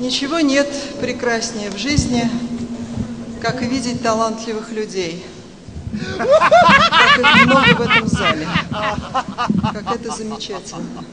Ничего нет прекраснее в жизни, как видеть талантливых людей. Как их много в этом зале. Как это замечательно.